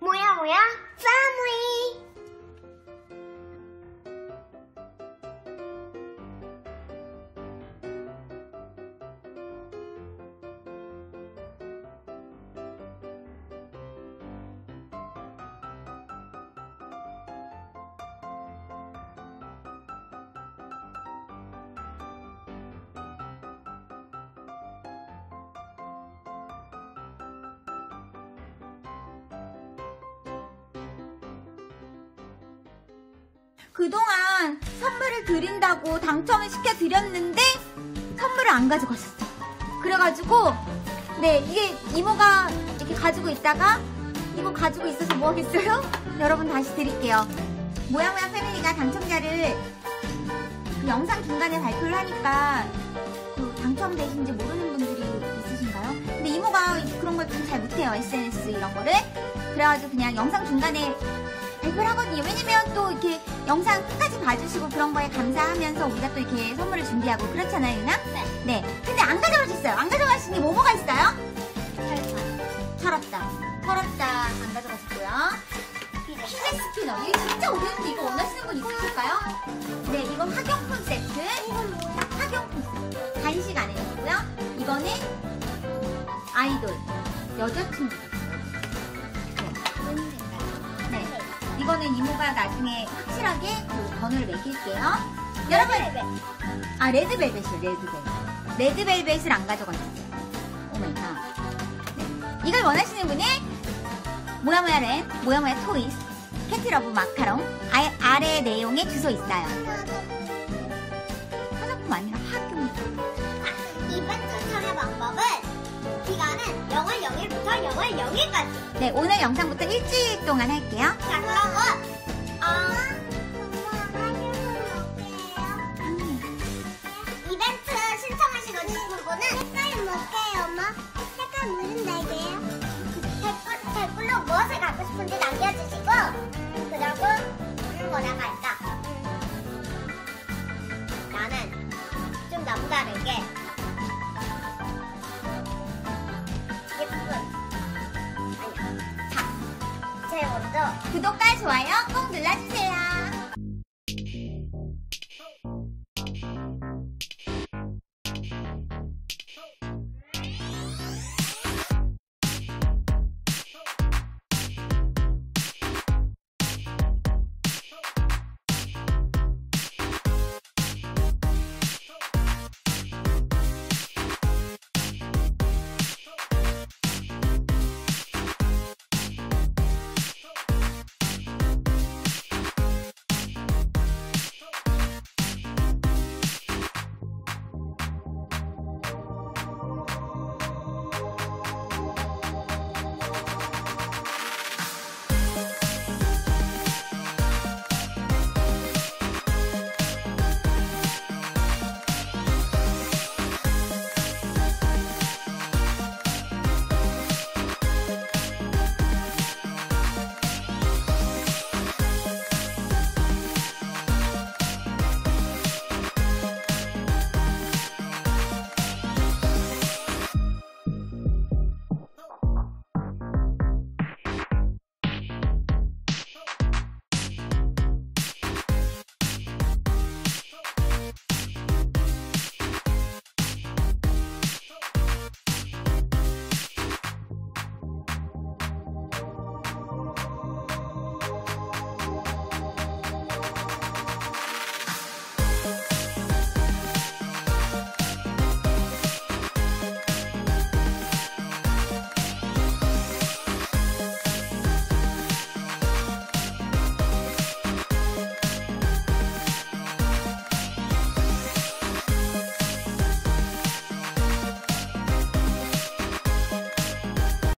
뭐야 뭐야 패밀리 그동안 선물을 드린다고 당첨을 시켜드렸는데 선물을 안 가져가셨어. 그래가지고 네 이게 이모가 이렇게 가지고 있다가 이모 가지고 있어서 뭐 하겠어요? 여러분 다시 드릴게요. 모야모야 패밀리가 당첨자를 그 영상 중간에 발표를 하니까 그 당첨되신지 모르는 분들이 있으신가요? 근데 이모가 그런 걸 좀 잘 못해요. SNS 이런 거를. 그래가지고 그냥 영상 중간에 발표를 하거든요. 왜냐면 또 이렇게 영상 끝까지 봐주시고 그런 거에 감사하면서 우리가 또 이렇게 선물을 준비하고 그렇잖아요, 유나? 네. 네. 근데 안 가져가셨어요. 안 가져가신 게 뭐뭐가 있어요? 혈관 철없다. 철없다. 안 가져가셨고요. 피자 스피너. 이게 진짜 어려운데 이거 원하시는 분 있으실까요? 네, 이건 학용품 세트. 학용품 세트. 간식 안에 있고요. 이거는 아이돌. 여자친구. 이거는 이모가 나중에 확실하게 그 번호를 매길게요. 여러분! 아, 레드벨벳이요, 레드벨벳. 레드벨벳을 안 가져가셨어요. Oh my God. 네. 이걸 원하시는 분이 모야모야렌, 모야모야 토이스, 캔티러브 마카롱, 아, 아래 내용에 주소 있어요. 화장품 아니라 학용품. 이벤트 참여 방법은 기간은 0월 0일부터 0월 0일까지 네, 오늘 영상부터 일주일 동안 할게요. 자 그러고 어, 이벤트 신청하시고 싶은 분은 색깔 뭘게요 엄마? 색깔 무슨 날개요? 댓글, 댓글로 무엇을 갖고 싶은지 남겨주시고 그러고 음, 뭐라고 할까? 나는 좀 남다르게 먼저 구독과 좋아요 꼭 눌러주세요.